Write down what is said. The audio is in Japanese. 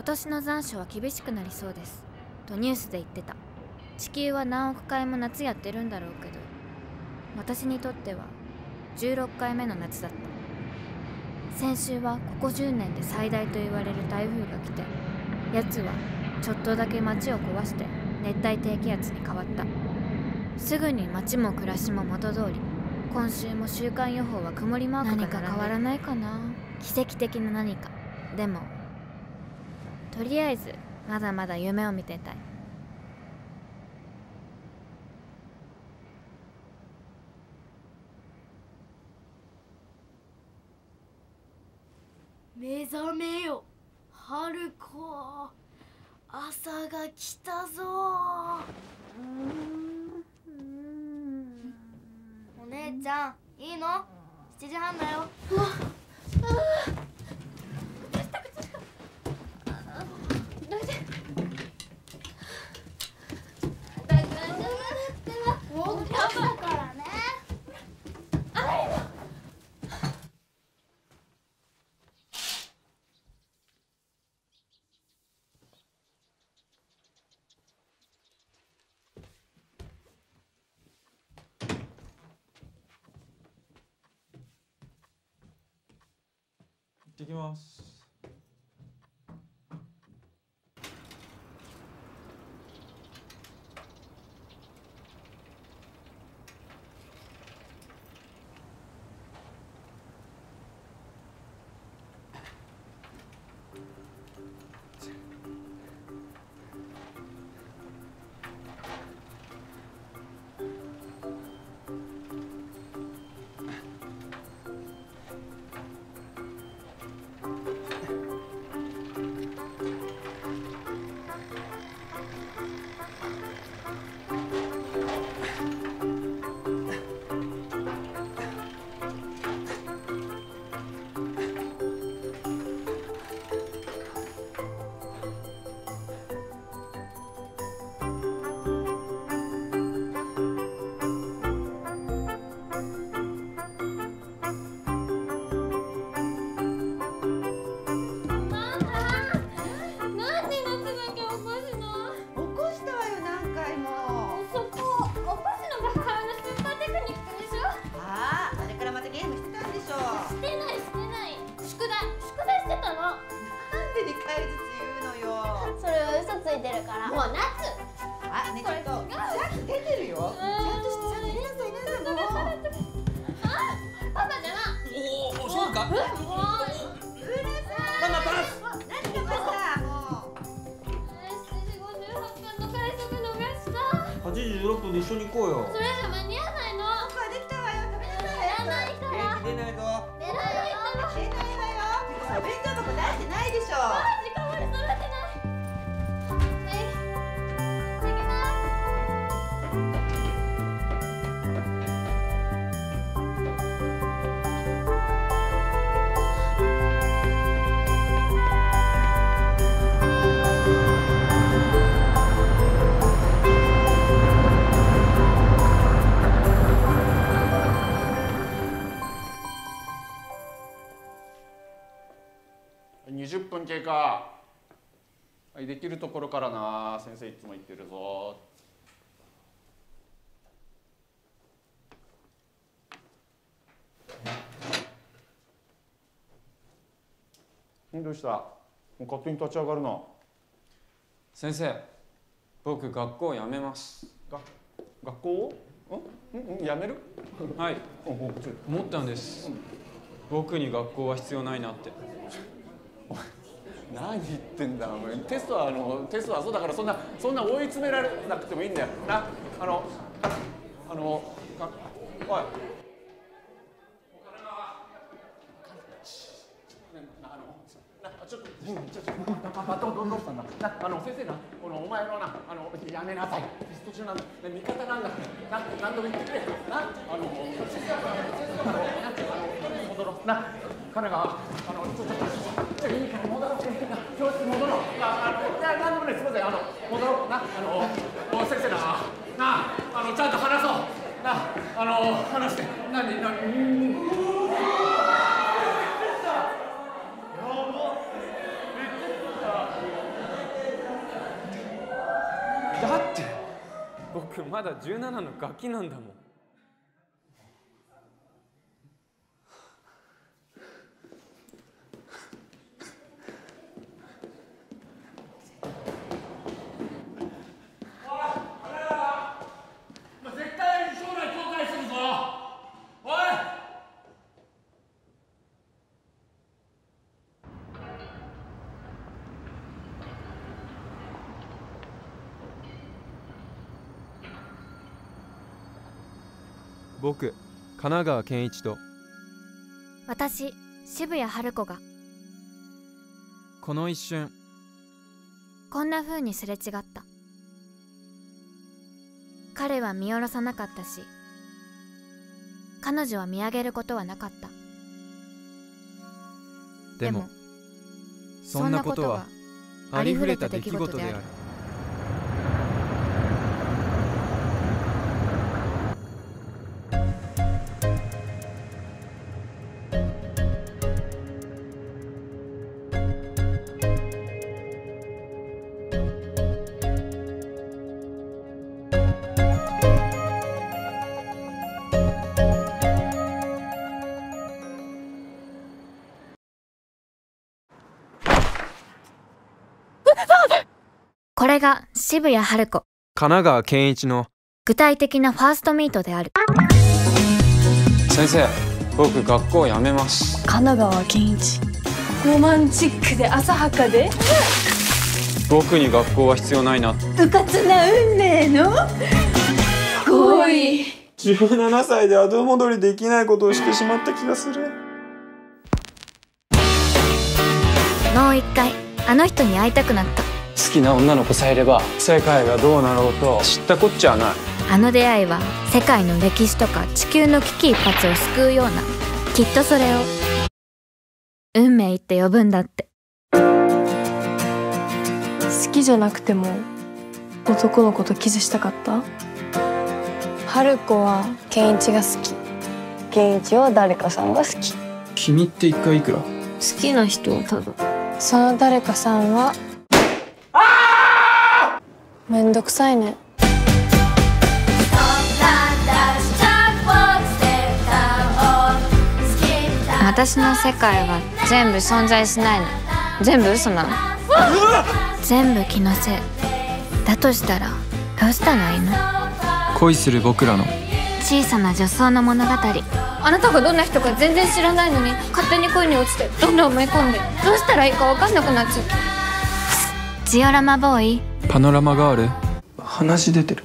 今年の残暑は厳しくなりそうです。とニュースで言ってた。地球は何億回も夏やってるんだろうけど私にとっては16回目の夏だった。先週はここ10年で最大と言われる台風が来てやつはちょっとだけ街を壊して熱帯低気圧に変わった。すぐに街も暮らしも元通り今週も週間予報は曇りマーク何か変わらないかな。奇跡的な何か。でもとりあえずまだまだ夢を見てたい。目覚めよ。春子。朝が来たぞ。お姉ちゃんいいの ?7 時半だよってきます。ついてるから。もう夏。あねちょっと。さっき出てるよ。ちゃんとしてちゃんとささいもうパパじゃな。おおそうかもうママパス何がましたもう7時58分の快速逃した8時16分で一緒に行こうよそれじゃ間に合わところからな。先生いつも言ってるぞ。んどうした？もう勝手に立ち上がるな。先生僕学校辞めます。が学校ん？んん？やめる？はい。思ったんです。僕に学校は必要ないなって 何言ってんだお前。テストはあのテストはそうだからそんなそんな追い詰められなくてもいいんだよ。なあのあのかおいなあのちょっとちょっとパパどどどう。したんだなあの先生なこのお前のなあのやめなさいテスト中なんだ、味方なんだな何度も言ってくれなあの先生あのなあの戻ろうな彼があのちょっとちょっといいから戻ろう先生な教室戻ろうああのいや何でもねすみませんあの戻ろうなあの先生ななあのちゃんと話そうなあの話して何何だって僕まだ17のガキなんだもん。僕神奈川健一と。私渋谷春子が。この一瞬。こんな風にすれ違った。彼は見下ろさなかったし彼女は見上げることはなかった。でもそんなことはありふれた出来事であるれが渋谷春子。神奈川健一の具体的なファーストミートである。先生僕学校辞めます。神奈川健一。ロマンチックで浅はかで。僕に学校は必要ないな。うかつな運命の。恋17歳で後戻りできないことをしてしまった気がする。もう一回あの人に会いたくなった好きな女の子さえいれば世界がどうなろうと知ったこっちゃない。あの出会いは世界の歴史とか地球の危機一髪を救うようなきっとそれを運命って呼ぶんだって。好きじゃなくても男の子とキスしたかった？春子は健一が好き。健一は誰かさんが好き。好君って一回いくら？きな人をただその誰かさんはめんどくさいね。私の世界は全部存在しないの。全部嘘なの。全部気のせい。だとしたらどうしたらいいの？恋する僕らの。小さな女装の物語。あなたがどんな人か全然知らないのに勝手に恋に落ちてどんどん思い込んでどうしたらいいか分かんなくなっちゃってジオラマボーイパノラマガール話出てる。